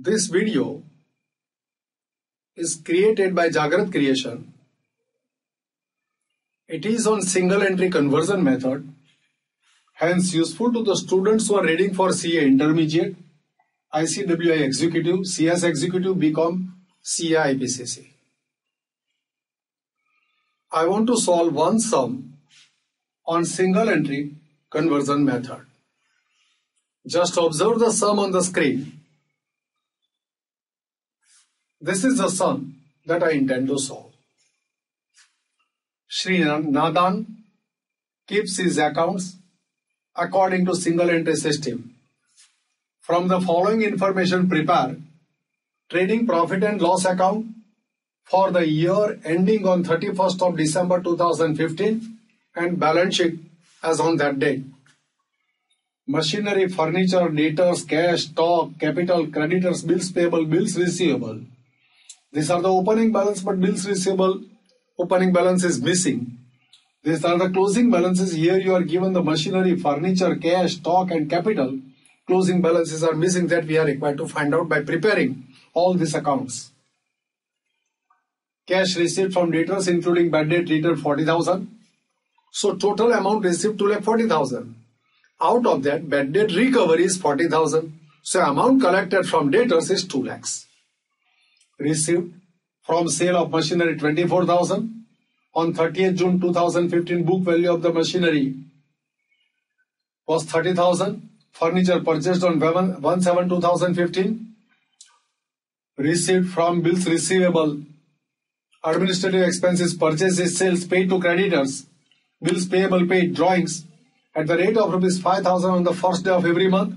This video is created by Jagrat Creation. It is on single entry conversion method, hence useful to the students who are reading for CA Intermediate, ICWAI Executive, CS Executive, BCom, CA IPCC. I want to solve one sum on single entry conversion method. Just observe the sum on the screen. This is the sum that I intend to solve. Sri Nadan keeps his accounts according to single entry system. From the following information prepare trading profit and loss account for the year ending on 31st of December 2015 and balance sheet as on that date. Machinery, furniture, debtors, cash, stock, capital, creditors, bills payable, bills receivable. These are the opening balance, but bills receivable opening balance is missing. These are the closing balances. Here you are given the machinery, furniture, cash, stock, and capital. Closing balances are missing that we are required to find out by preparing all these accounts. Cash received from debtors, including bad debt, returned 40,000. So total amount received 2 lakh 40,000. Out of that, bad debt recovery is 40,000. So amount collected from debtors is 2 lakhs received from sale of machinery 24,000 on 30th June 2015 book value of the machinery was 30,000 furniture purchased on 1 7 2015 received from bills receivable. Administrative expenses purchases sales paid to creditors. Bills payable paid drawings at the rate of rupees 5000 on the first day of every month.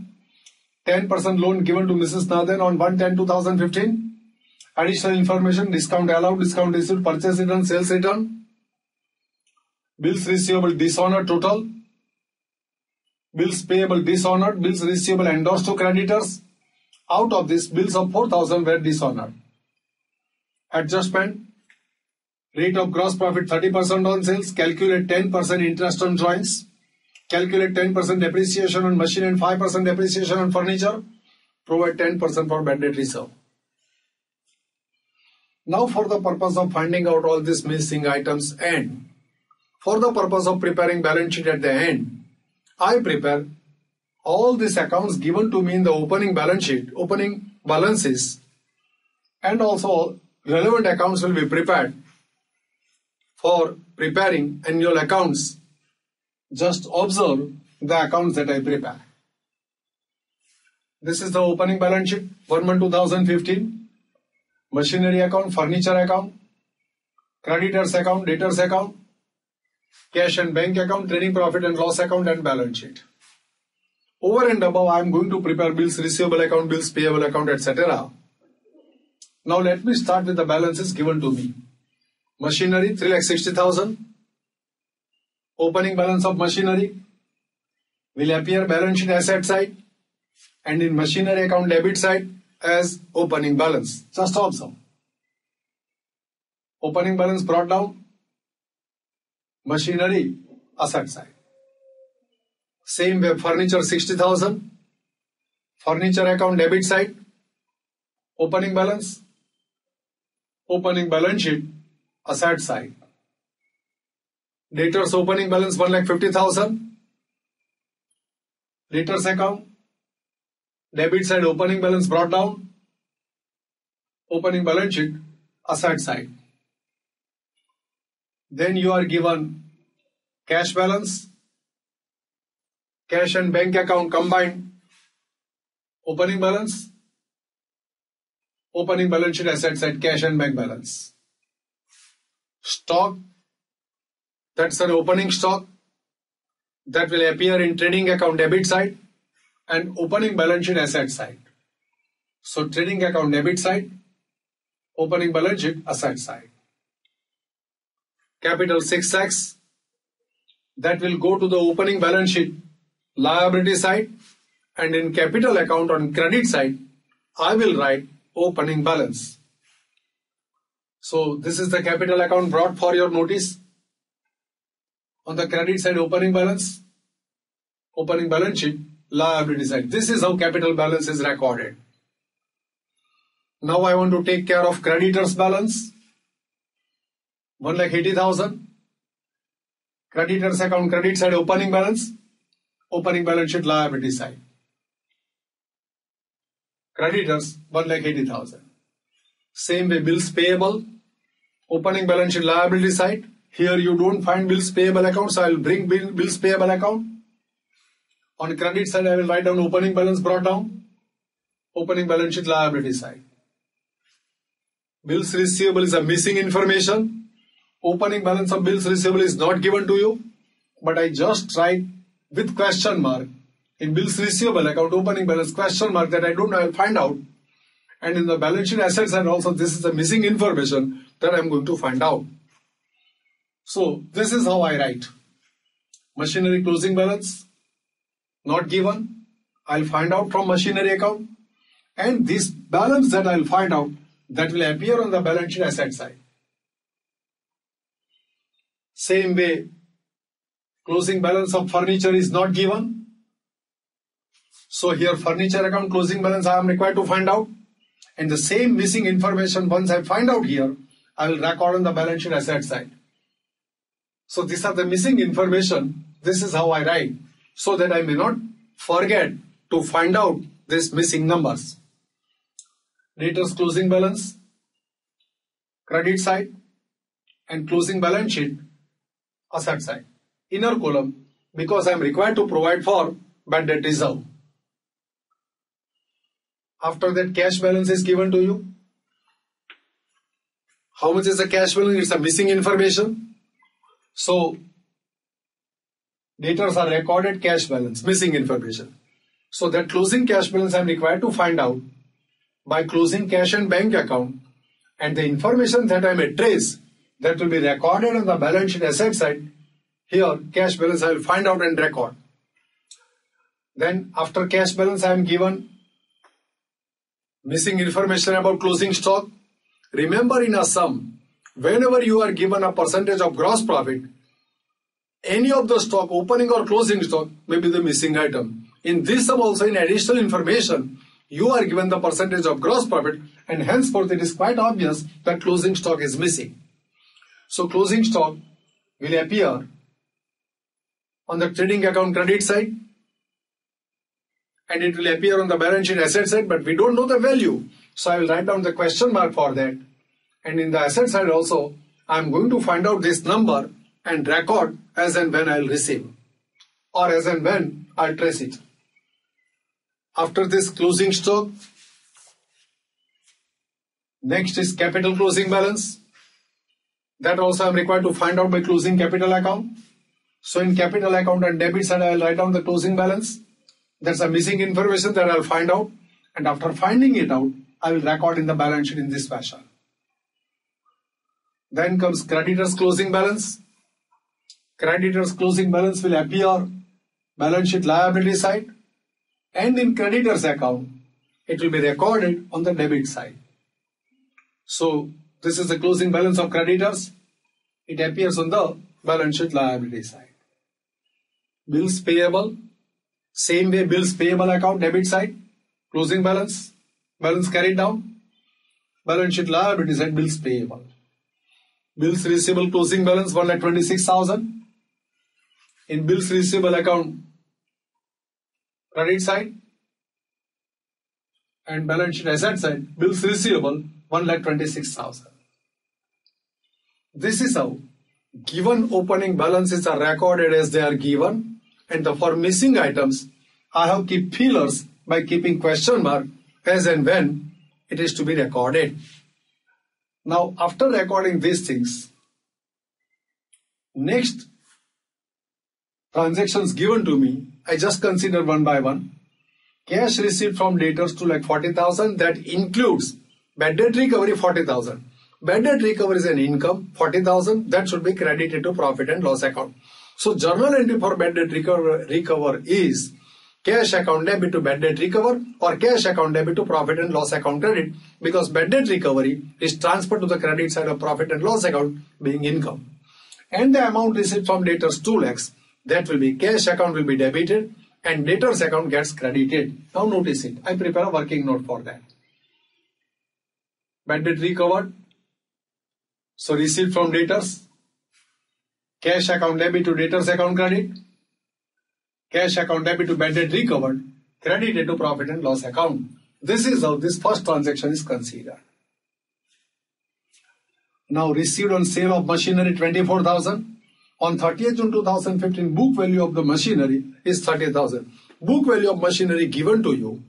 10% loan given to Mrs. Naden on 1 10 2015 Additional information, discount allowed, discount received, purchase return, sales return, bills receivable dishonored total, bills payable dishonored, bills receivable endorsed to creditors. Out of this, bills of 4000 were dishonored. Adjustment, rate of gross profit 30% on sales, calculate 10% interest on drawings, calculate 10% depreciation on machine and 5% depreciation on furniture, provide 10% for bad debt reserve. Now for the purpose of finding out all these missing items and for the purpose of preparing balance sheet at the end, I prepare all these accounts given to me in the opening balance sheet, opening balances and also relevant accounts will be prepared for preparing annual accounts. Just observe the accounts that I prepare. This is the opening balance sheet, 1 month 2015 machinery account, furniture account, creditors account, debtors account cash and bank account trading profit and loss account and balance sheet over and अब I am going to prepare bills receivable account bills payable account etcetera now let me start with the balances given to me machinery three lakh sixty thousand opening balance of machinery will appear balance sheet asset side and in machinery account debit side as opening balance. Just observe. Opening balance brought down. Machinery asset side. Same way furniture 60,000. Furniture account debit side. Opening balance. Opening balance sheet asset side. Debtors opening balance 1 lakh 50,000. Debtors account Debit side opening balance brought down. Opening balance sheet asset side. Then you are given cash balance, cash and bank account combined, opening balance, opening balance sheet asset side, cash and bank balance. Stock, that's an opening stock that will appear in trading account debit side and opening balance sheet asset side. So trading account debit side, opening balance sheet asset side. Capital 6x that will go to the opening balance sheet liability side and in capital account on credit side I will write opening balance. So this is the capital account brought for your notice. On the credit side opening balance, opening balance sheet liability side. This is how capital balance is recorded. Now I want to take care of creditors balance. 1 lakh 80,000. Creditors account credit side opening balance. Opening balance sheet liability side. Creditors 1 lakh 80,000. Same way bills payable. Opening balance sheet liability side. Here you don't find bills payable account, so I will bring bill, bills payable account. On credit side, I will write down opening balance brought down. Opening balance sheet liability side. Bills receivable is a missing information. Opening balance of bills receivable is not given to you. But I just write with question mark in bills receivable account opening balance question mark that I don't know, I'll find out. And in the balance sheet assets and also this is the missing information that I'm going to find out. So this is how I write. Machinery closing balance, not given. I'll find out from machinery account. And this balance that I'll find out that will appear on the balance sheet asset side. Same way, closing balance of furniture is not given. So here furniture account closing balance I am required to find out. And the same missing information once I find out here, I will record on the balance sheet asset side. So these are the missing information. This is how I write so that I may not forget to find out these missing numbers. Debtors closing balance, credit side and closing balance sheet asset side. Inner column because I am required to provide for bad debt reserve. After that cash balance is given to you. How much is the cash balance? It's a missing information. So, debtors are recorded cash balance, missing information. So that closing cash balance I'm required to find out by closing cash and bank account and the information that I may trace that will be recorded on the balance sheet asset side. Here, cash balance I will find out and record. Then after cash balance I am given missing information about closing stock. Remember in a sum, whenever you are given a percentage of gross profit, any of the stock, opening or closing stock, may be the missing item. In this sum also, in additional information, you are given the percentage of gross profit and henceforth it is quite obvious that closing stock is missing. So closing stock will appear on the trading account credit side and it will appear on the balance sheet asset side, but we don't know the value. So I will write down the question mark for that and in the asset side also, I am going to find out this number and record as and when I'll receive or as and when I'll trace it. After this closing stock, next is capital closing balance. That also I'm required to find out by closing capital account. So in capital account and debit side, I'll write down the closing balance. There's a missing information that I'll find out. And after finding it out, I will record in the balance sheet in this fashion. Then comes creditors closing balance. Creditors closing balance will appear balance sheet liability side and in creditors account it will be recorded on the debit side. So this is the closing balance of creditors. It appears on the balance sheet liability side. Bills payable, same way bills payable account debit side, closing balance, balance carried down, balance sheet liability side, bills payable. Bills receivable closing balance 1 lakh 26,000. In bills receivable account credit side and balance sheet asset side bills receivable 1,26,000. This is how given opening balances are recorded as they are given and the for missing items I have keep fillers by keeping question mark as and when it is to be recorded. Now, after recording these things, next transactions given to me, I just consider one by one. Cash received from debtors to like 40,000 that includes bad debt recovery 40,000. Bad debt recovery is an income 40,000 that should be credited to profit and loss account. So journal entry for bad debt recover, recover is cash account debit to bad debt recover or cash account debit to profit and loss account credit because bad debt recovery is transferred to the credit side of profit and loss account being income. And the amount received from debtors 2 lakhs that will be cash account will be debited and debtors account gets credited. Now notice it. I prepare a working note for that. bad debt recovered. So received from debtors, cash account debit to debtors account credit, cash account debit to bad debt recovered, credited to profit and loss account. This is how this first transaction is considered. Now received on sale of machinery 24,000. On 30th June 2015, book value of the machinery is 30,000. Book value of machinery given to you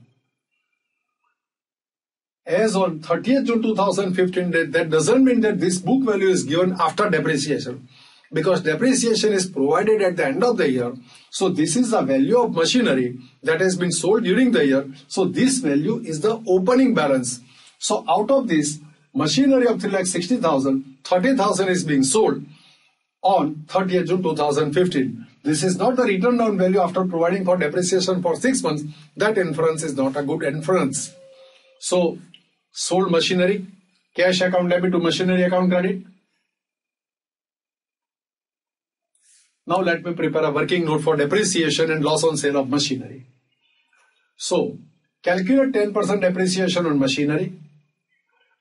as on 30th June 2015, that doesn't mean that this book value is given after depreciation because depreciation is provided at the end of the year. So this is the value of machinery that has been sold during the year. So this value is the opening balance. So out of this machinery of 3,60,000, 30,000 is being sold on 30th June 2015. This is not the written down value after providing for depreciation for six months. That inference is not a good inference. So sold machinery, cash account debit to machinery account credit. Now let me prepare a working note for depreciation and loss on sale of machinery. So calculate 10% depreciation on machinery.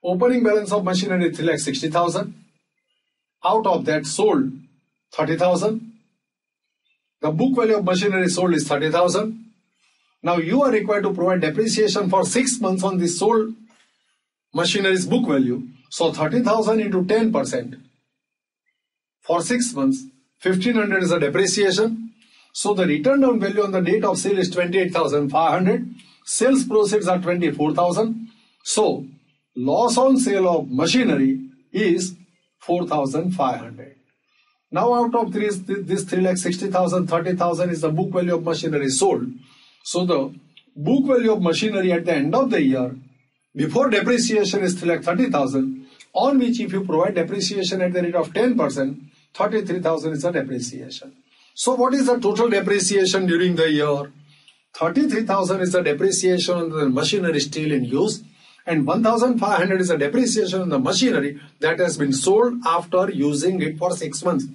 Opening balance of machinery 3 lakh 60,000. Out of that sold 30,000. The book value of machinery sold is 30,000. Now you are required to provide depreciation for 6 months on the sold machinery's book value. So 30,000 into 10% for 6 months, 1500 is the depreciation. So the written down value on the date of sale is 28,500. Sales proceeds are 24,000. So loss on sale of machinery is 4,500. Now out of this, this 3 lakh 60,000, 30,000 is the book value of machinery sold. So the book value of machinery at the end of the year before depreciation is 3 lakh 30,000 on which if you provide depreciation at the rate of 10%, 33,000 is the depreciation. So what is the total depreciation during the year? 33,000 is the depreciation on the machinery still in use and 1,500 is a depreciation on the machinery that has been sold after using it for 6 months.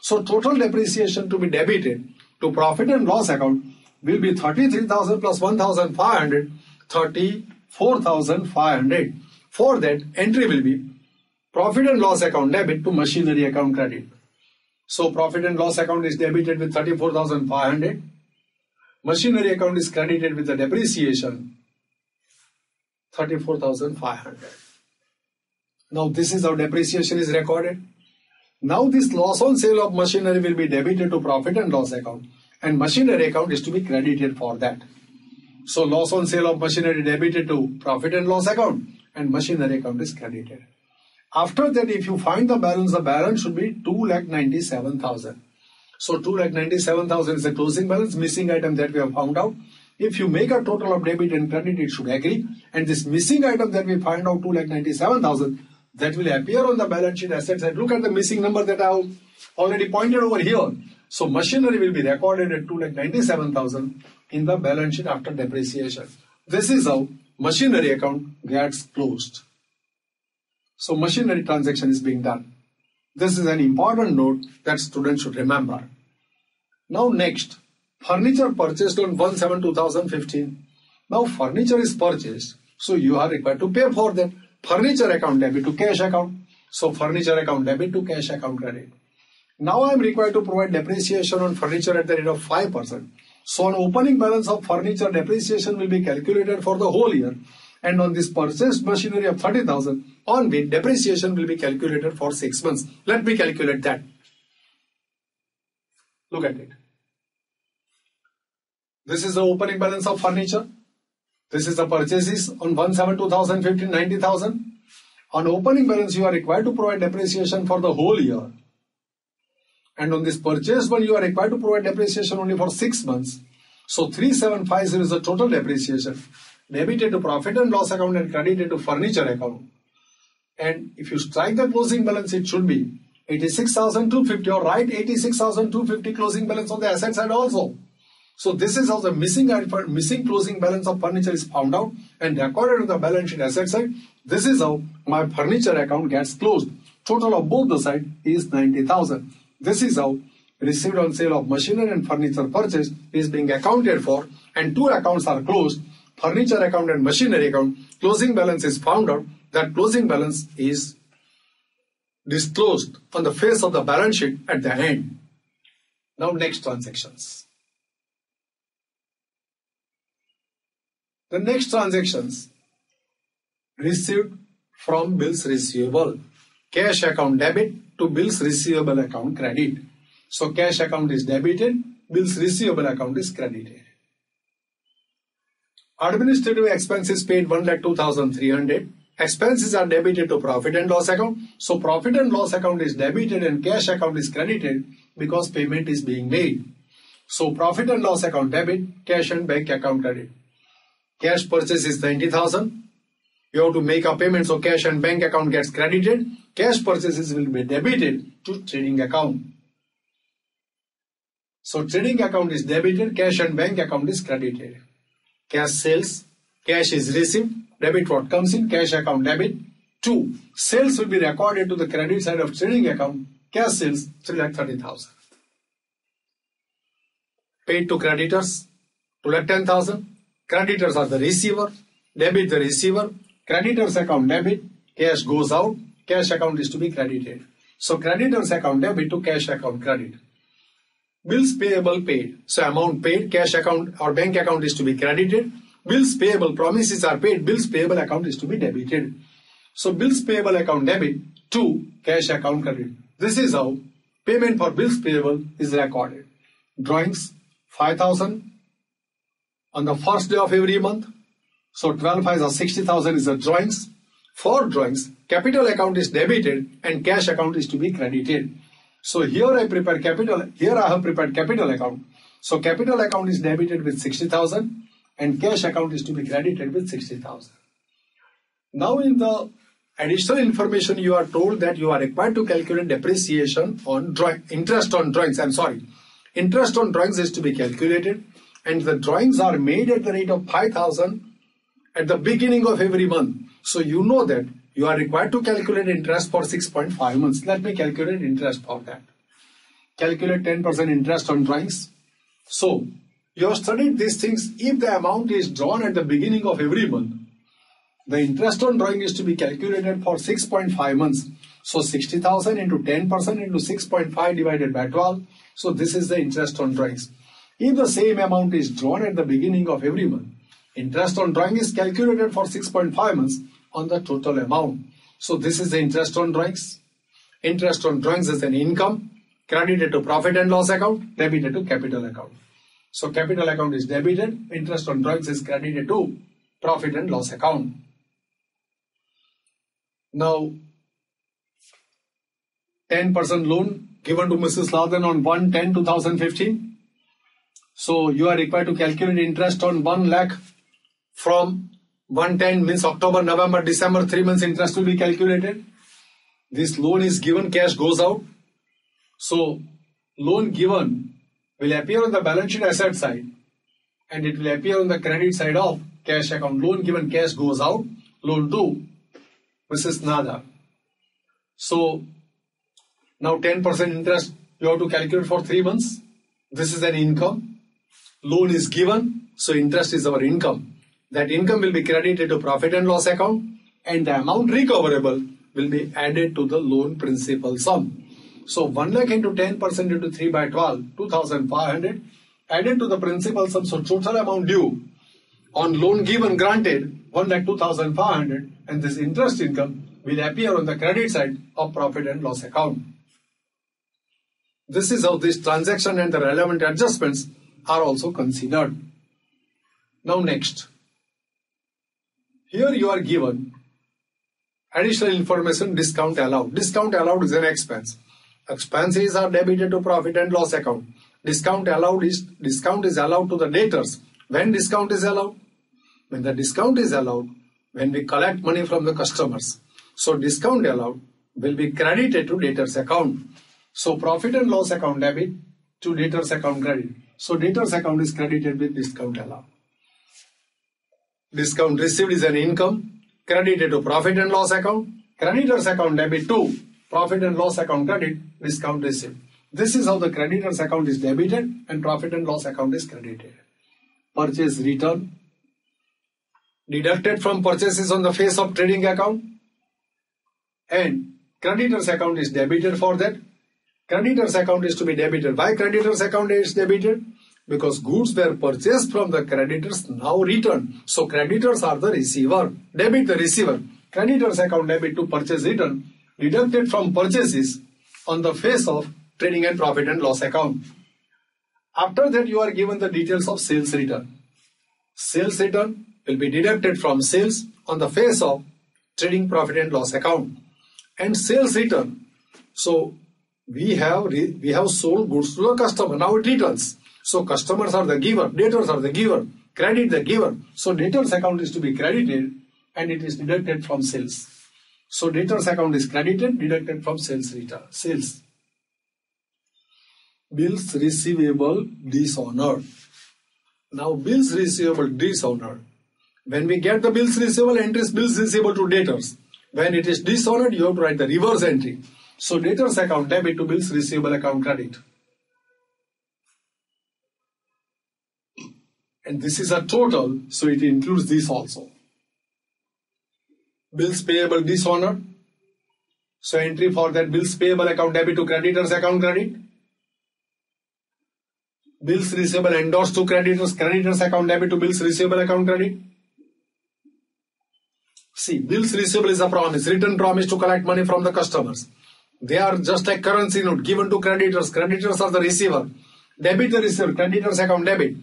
So total depreciation to be debited to profit and loss account will be 33,000 plus 1,500, 30 4,500. For that, entry will be profit and loss account debit to machinery account credit. So profit and loss account is debited with 34,500. Machinery account is credited with the depreciation 34,500. Now this is how depreciation is recorded. Now this loss on sale of machinery will be debited to profit and loss account and machinery account is to be credited for that. So loss on sale of machinery debited to profit and loss account and machinery account is credited. After that, if you find the balance, the balance should be 2,97,000. So 2,97,000 is the closing balance, missing item that we have found out. If you make a total of debit and credit, it should agree. And this missing item that we find out, 2,97,000, that will appear on the balance sheet assets. And look at the missing number that I have already pointed over here. So machinery will be recorded at 2,97,000 in the balance sheet after depreciation. This is how machinery account gets closed. So machinery transaction is being done. This is an important note that students should remember. Now next, furniture purchased on 1-7-2015. Now furniture is purchased, so you are required to pay for that. Furniture account debit to cash account. So furniture account debit to cash account credit. Now I am required to provide depreciation on furniture at the rate of 5%. So an opening balance of furniture depreciation will be calculated for the whole year. And on this purchased machinery of 30,000, on which depreciation will be calculated for 6 months. Let me calculate that. Look at it. This is the opening balance of furniture. This is the purchases on 1-7-2015, 90,000. On opening balance, you are required to provide depreciation for the whole year. And on this purchase one, you are required to provide depreciation only for six months. So 3750 is the total depreciation debited to profit and loss account and credited to furniture account. And if you strike the closing balance, it should be 86,250 or write 86,250 closing balance on the asset side also. So this is how the missing missing closing balance of furniture is found out and recorded on the balance sheet asset side. This is how my furniture account gets closed. Total of both the side is 90,000. This is how received on sale of machinery and furniture purchase is being accounted for and two accounts are closed. furniture account and machinery account, closing balance is found out, that closing balance is disclosed on the face of the balance sheet at the end. Now next transactions. The next transactions received from bills receivable. Cash account debit to bills receivable account credit. So cash account is debited, bills receivable account is credited. Administrative expenses paid 1 lakh 2300. Expenses are debited to profit and loss account. So profit and loss account is debited and cash account is credited because payment is being made. So profit and loss account debit, cash and bank account credit. Cash purchase is 90,000. You have to make a payment so cash and bank account gets credited. Cash purchases will be debited to trading account. So trading account is debited, cash and bank account is credited. Cash sales, cash is received, debit what comes in, cash account debit. Two, sales will be recorded to the credit side of trading account, cash sales 3 lakh 30,000. Paid to creditors, 2 lakh 10,000. Creditors are the receiver, debit the receiver, creditors account debit, cash goes out, cash account is to be credited. So creditors account debit to cash account credit. Bills payable paid. So amount paid, cash account or bank account is to be credited. Bills payable, promises are paid, bills payable account is to be debited. So bills payable account debit to cash account credit. This is how payment for bills payable is recorded. Drawings 5000 on the first day of every month. So 12 5 or 60,000 is the drawings. For drawings, capital account is debited and cash account is to be credited. So here I prepare capital, here I have prepared capital account. So capital account is debited with 60,000 and cash account is to be credited with 60,000. Now in the additional information you are told that you are required to calculate depreciation on drawing, interest on drawings, I'm sorry. Interest on drawings is to be calculated and the drawings are made at the rate of 5,000 at the beginning of every month. So you know that you are required to calculate interest for 6.5 months. Let me calculate interest for that. Calculate 10% interest on drawings. So, you have studied these things. If the amount is drawn at the beginning of every month, the interest on drawing is to be calculated for 6.5 months. So 60,000 into 10% into 6.5 divided by 12. So this is the interest on drawings. If the same amount is drawn at the beginning of every month, interest on drawing is calculated for 6.5 months on the total amount. So this is the interest on drawings. Interest on drawings is an income credited to profit and loss account, debited to capital account. So capital account is debited, interest on drawings is credited to profit and loss account. Now, 10% loan given to Mrs. Lathan on 1 10 2015. So you are required to calculate interest on 1 lakh from 110 means October, November, December, three months interest will be calculated. This loan is given, cash goes out. So loan given will appear on the balance sheet asset side and it will appear on the credit side of cash account. Loan given, cash goes out. Loan to Mrs. Nada. So now 10% interest you have to calculate for three months. This is an income. Loan is given, so interest is our income. That income will be credited to profit and loss account and the amount recoverable will be added to the loan principal sum. So 1 lakh into 10% into 3 by 12, 2500 added to the principal sum. So total amount due on loan given granted 1 lakh 2500 and this interest income will appear on the credit side of profit and loss account. This is how this transaction and the relevant adjustments are also considered. Now next. Here you are given additional information discount allowed. Discount allowed is an expense. Expenses are debited to profit and loss account. Discount allowed is discount is allowed to the debtors. When discount is allowed? When the discount is allowed, when we collect money from the customers. So discount allowed will be credited to debtors account. So profit and loss account debit to debtors account credit. So debtors account is credited with discount allowed. Discount received is an income credited to profit and loss account. Creditors account debit to profit and loss account credit, discount received. This is how the creditors account is debited and profit and loss account is credited. Purchase return. deducted from purchases on the face of trading account and creditors account is debited for that. Creditors account is to be debited. Why creditors account is debited? Because goods were purchased from the creditors now returned. So creditors are the receiver. Debit the receiver. Creditors account debit to purchase return deducted from purchases on the face of trading and profit and loss account. After that you are given the details of sales return. Sales return will be deducted from sales on the face of trading profit and loss account and sales return. So we have we have sold goods to the customer. Now it returns. So customers are the giver, debtors are the giver, credit the giver. So debtors account is to be credited and it is deducted from sales. So debtors account is credited, deducted from sales return. Sales. Bills receivable dishonored. Now bills receivable dishonored. When we get the bills receivable, entries bills receivable to debtors. When it is dishonored, you have to write the reverse entry. So debtors account debit to bills receivable account credit. And this is a total, so it includes this also. Bills payable dishonored. So entry for that bills payable account debit to creditors account credit. Bills receivable endorsed to creditors, creditors account debit to bills receivable account credit. See, bills receivable is a promise, written promise to collect money from the customers. They are just like currency note given to creditors. Creditors are the receiver. Debit the receiver, creditors account debit.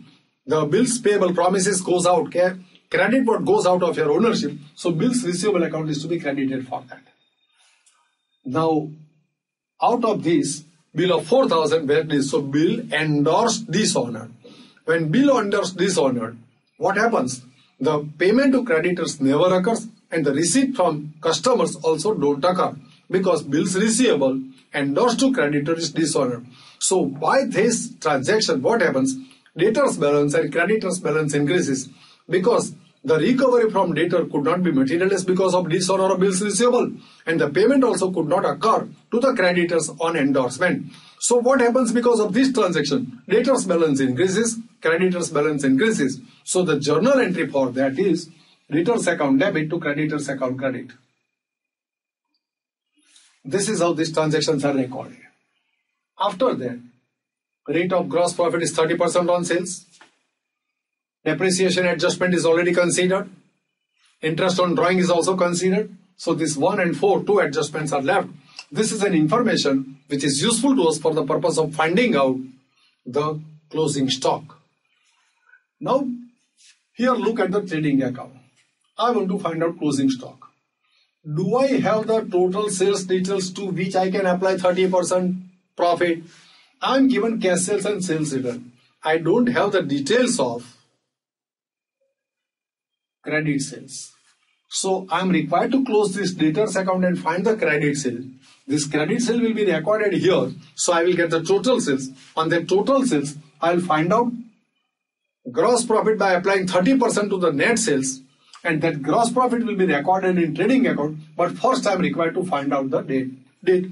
The bills payable promises goes out. Okay? Credit what goes out of your ownership. So bills receivable account is to be credited for that. Now, out of this, bill of 4000 where it is, so bill endorsed dishonored. When bill endorsed dishonored, what happens? The payment to creditors never occurs and the receipt from customers also don't occur because bills receivable endorsed to creditor is dishonored. So by this transaction, what happens? Debtors balance and creditors balance increases because the recovery from debtor could not be materialized because of dishonor of bills receivable and the payment also could not occur to the creditors on endorsement. So what happens because of this transaction? Debtors balance increases, creditors balance increases. So the journal entry for that is debtors account debit to creditors account credit. This is how these transactions are recorded. After that, rate of gross profit is 30% on sales. Depreciation adjustment is already considered. Interest on drawing is also considered. So this 1 and 4, two adjustments are left. This is an information which is useful to us for the purpose of finding out the closing stock. Now, here look at the trading account. I want to find out closing stock. Do I have the total sales details to which I can apply 30% profit? I'm given cash sales and sales return. I don't have the details of credit sales. So I'm required to close this debtors account and find the credit sale. This credit sale will be recorded here. So I will get the total sales. On the total sales, I'll find out gross profit by applying 30% to the net sales and that gross profit will be recorded in trading account. But first I'm required to find out the date, date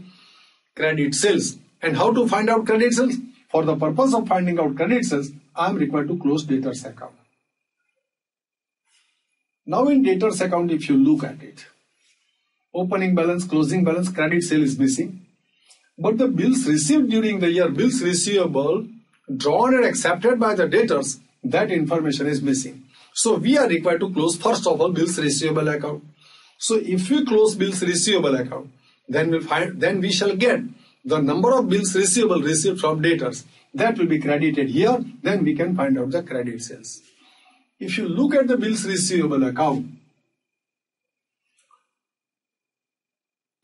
credit sales. And how to find out credit sales? For the purpose of finding out credit sales, I'm required to close debtors account. Now in debtors account, if you look at it, opening balance, closing balance, credit sale is missing. But the bills received during the year, bills receivable, drawn and accepted by the debtors, that information is missing. So we are required to close first of all bills receivable account. So if we close bills receivable account, then we find then we shall get the number of bills receivable received from debtors. That will be credited here. Then we can find out the credit sales. If you look at the bills receivable account,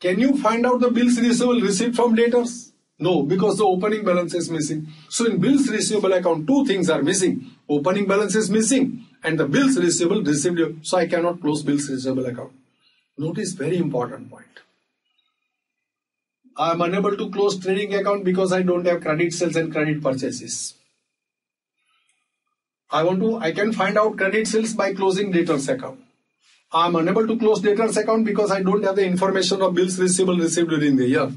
can you find out the bills receivable received from debtors? No, because the opening balance is missing. So in bills receivable account, two things are missing. Opening balance is missing and the bills receivable received. So I cannot close bills receivable account. Notice very important point. I am unable to close trading account because I don't have credit sales and credit purchases. I want to, I can find out credit sales by closing debtors account. I am unable to close debtors account because I don't have the information of bills receivable received during the year.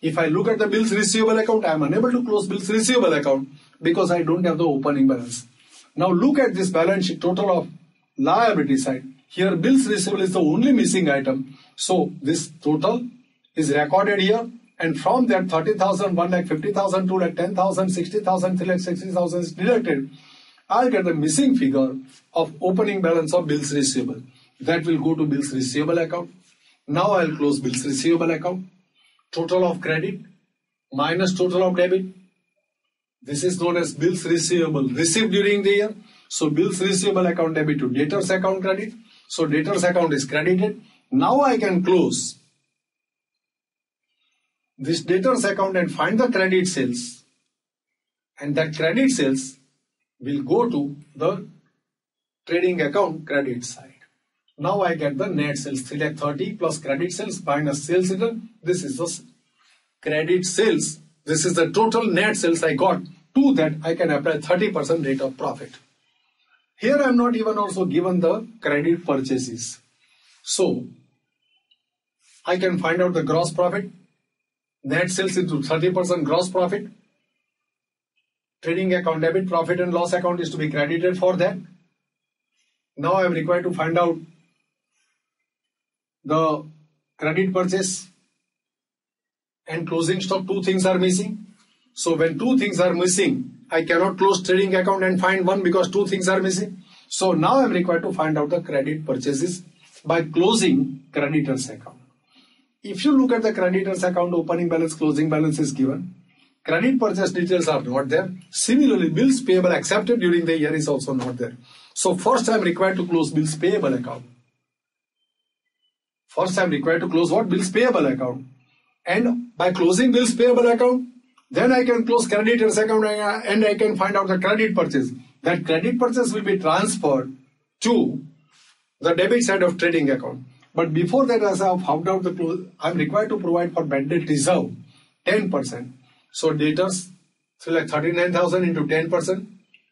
If I look at the bills receivable account, I am unable to close bills receivable account because I don't have the opening balance. Now look at this balance sheet total of liability side. Here bills receivable is the only missing item. So this total is recorded here and from that 30,000, 1 lakh 50,000, 2 lakh 10,000, 60,000, 3 lakh 60,000 is deducted. I'll get the missing figure of opening balance of bills receivable. That will go to bills receivable account. Now I'll close bills receivable account. Total of credit minus total of debit. This is known as bills receivable received during the year. So bills receivable account debit to debtors account credit. So debtors account is credited. Now I can close this debtors account and find the credit sales. And that credit sales will go to the trading account credit side. Now I get the net sales 3 30 plus credit sales minus sales return. This is the credit sales. This is the total net sales I got. To that I can apply 30% rate of profit. Here I am not even also given the credit purchases. So I can find out the gross profit net sales into 30% gross profit. Trading account debit profit and loss account is to be credited for that. Now I am required to find out the credit purchase and closing stock. Two things are missing. So when two things are missing, I cannot close trading account and find one because two things are missing. So now I am required to find out the credit purchases by closing creditors account. If you look at the creditor's account, opening balance, closing balance is given. Credit purchase details are not there. Similarly, bills payable accepted during the year is also not there. So first I am required to close bills payable account. First I am required to close what? Bills payable account. And by closing bills payable account, then I can close creditors account and I can find out the credit purchase. That credit purchase will be transferred to the debit side of trading account. But before that, as I have found out the close, I'm required to provide for bad debt reserve 10%. So debtors, like 39,000 into 10%,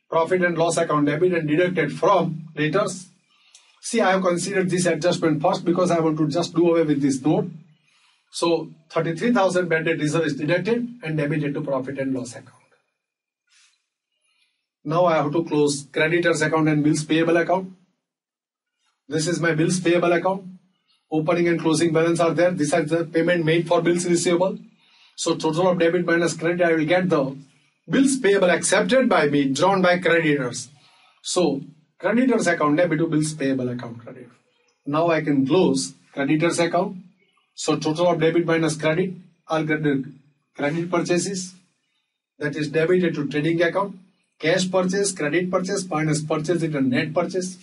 profit and loss account debit and deducted from debtors. See, I have considered this adjustment first because I want to just do away with this note. So 33,000 bad debt reserve is deducted and debited to profit and loss account. Now I have to close creditors account and bills payable account. This is my bills payable account opening and closing balance are there. This is the payment made for bills receivable. So total of debit minus credit, I will get the bills payable accepted by me, drawn by creditors. So creditors account debit to bills payable account credit. Now I can close creditors account. So total of debit minus credit, the credit purchases. That is debited to trading account. Cash purchase, credit purchase minus purchase and net purchase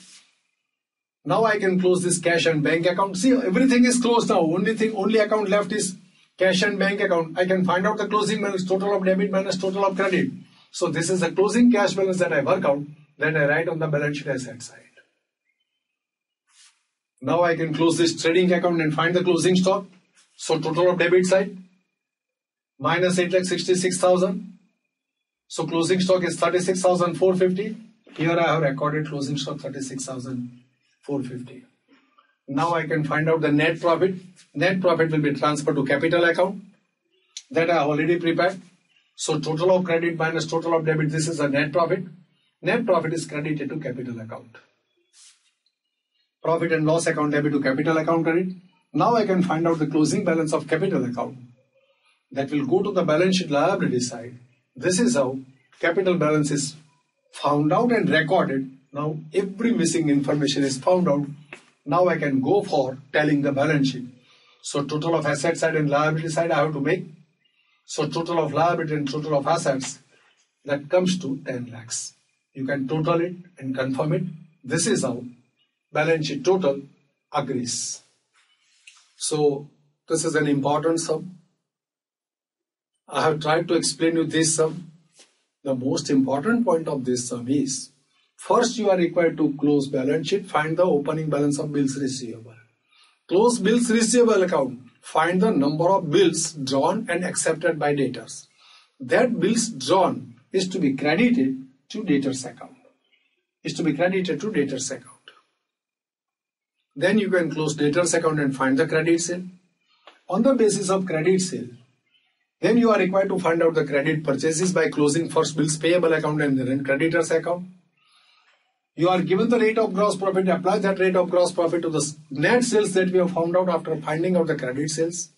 now I can close this cash and bank account. See, everything is closed now. Only thing, only account left is cash and bank account. I can find out the closing balance, total of debit minus total of credit. So this is the closing cash balance that I work out. Then I write on the balance sheet asset side. Now I can close this trading account and find the closing stock. So total of debit side minus 8 lakh 66,000. So closing stock is 36,450. Here I have recorded closing stock 36,000. 450. Now I can find out the net profit. Net profit will be transferred to capital account that I already prepared. So total of credit minus total of debit, this is a net profit. Net profit is credited to capital account. Profit and loss account debit to capital account credit. Now I can find out the closing balance of capital account. That will go to the balance sheet liability side. This is how capital balance is found out and recorded now every missing information is found out. Now I can go for telling the balance sheet. So total of asset side and liability side I have to make. So total of liability and total of assets that comes to 10 lakhs. You can total it and confirm it. This is how balance sheet total agrees. So this is an important sum. I have tried to explain you this sum. The most important point of this sum is First, you are required to close balance sheet, find the opening balance of bills receivable. Close bills receivable account, find the number of bills drawn and accepted by debtors. That bills drawn is to be credited to debtors account. Is to be credited to debtors account. Then you can close debtors account and find the credit sale. On the basis of credit sale, then you are required to find out the credit purchases by closing first bills payable account and then creditors account You are given the rate of gross profit, apply that rate of gross profit to the net sales that we have found out after finding out the credit sales.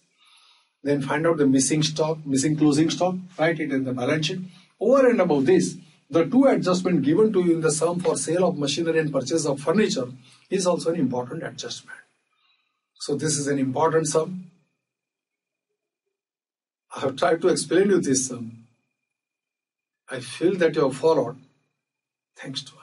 Then find out the missing stock, missing closing stock, write it in the balance sheet. Over and above this, the two adjustment given to you in the sum for sale of machinery and purchase of furniture is also an important adjustment. So this is an important sum. I have tried to explain you this sum. I feel that you have followed. Thanks to